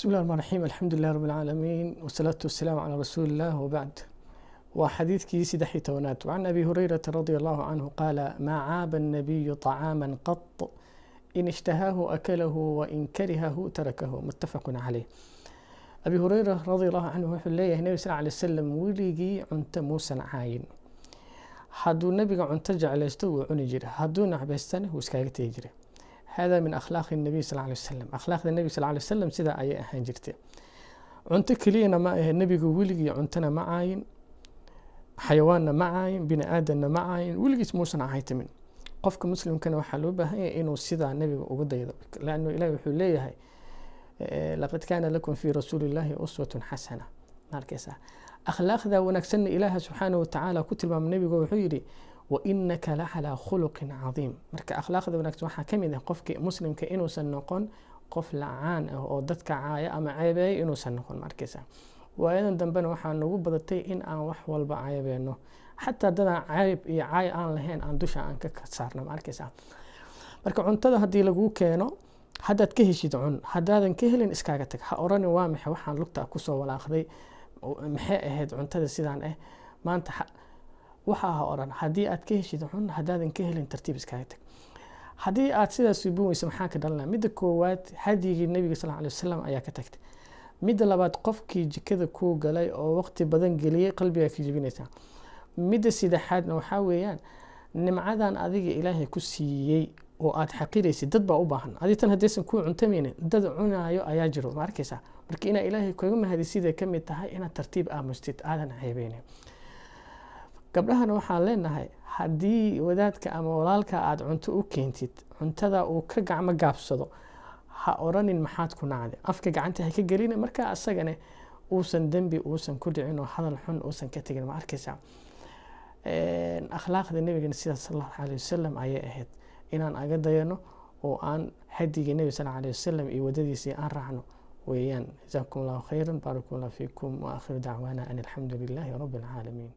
bismillahi ramaan raxiim alxamdulilahi rabi alcaalamiin wasalaatu wasalaamu calaa rasuuli illah wabacd waa xadiidkii saddexii tobanaad wacan abi hurayrata radia allahu canhu qaala maa caaba annabiyu طacaama qad in ishtahaahu akalahu wain karihahu tarakahu. Muttafaqun caleyh abi hureyra radia allahu canhu wuxuu leeyahay nebi sal ly slam weligii cunto muusan caayin hadduu nebiga cunto jeclaysto wuu cuni jira hadduu nacbaystana wuu iskaaga tegi jira hada min akhlaaqi nabiy sal lay wasalam akhlaaqda nebiga sal lay wasalam sidaa ayay ahaan jirtay cunto keliyana ma ahe nebigu weligii cuntona ma caayin xayawaanna ma caayin bini aadanna ma caayin weligiis muusan caytimin qofka muslimkana waxaa loo baahan yahay inuu sidaa nebiga ugu daydo laannu ilahi wuxuu leeyahay laqad kaana lakum fii rasuuli illaahi uswatun xasana arkaysaa akhlaaqda wanaagsanna ilaaha subxaana watacaala ku tilmaama nebigu wuxuu yidhi wainaka la calaa khuluqin cadiim marka akhlaaqda wanaagsan waxaa ka mid ah qofki muslimka inuusan noqon qof lacaan ah oo dadka caaya ama ceebeeya inuusan noqon markaysa waayadan dambena waxaa nagu badatay in aan wax walba ceebeeno xataa dadaan ceeb iyo caay aan lahayn aan dusha aan ka saarno markaysa marka cuntada haddii laguu keeno haddaad ka heshid cun haddaadan ka helin iskaaga tag ha oranin waa maxay waxaan lugta ku soo walaaqday maxay ahayd cuntada sidaan ah maanta waxaa ha oran haddii aad ka heshid cun haddaadan ka helin tartiib iskaaga tag haddii aad sidaas suubin weysa maxaa ka dhalanaya? Midda koowaad hadyigii nabiga sal alay wasalam ayaa ka tagtay. Midda labaad qofkii jikada kuu galay oo waqti badan geliyey qalbigaa ka jebinaysaa midda saddexaadna waxaa weeyaan nimcadan adiga ilaahay ku siiyey oo aad xaqiraysid dad baa u baahan. Adi tan haddaysan kuu cuntamaynin dad cunaayo ayaa jiro. Ma arkaysaa marka inaa ilaahay kaga mahadisiday ka mid tahay inaad tartiib aamustid aadan ceebeynin gabdhahana waxaan leenahay haddii wadaadka ama walaalka aada cunto u keentid cuntada uu ka gacmo gaabsado ha oranin maxaad ku nacday. Afka gacanta ha ka gelina marka asagane uusan dembi uusan ku dhicin oo hadal xun uusan ka tegin ma arkaysaa? Akhlaaqda nebigana sidaas sal allahu alay wasalam ayay ahayd. Inaan aga dayano oo aan hadigii nebi sal alay wasalam iyo wadadiisii aan raacno weeyaan. Jazakum allahu khayran baarakum allah fiikum wa aakhiru dacwaana an alxamdu lilaahi rabbi alcaalamiin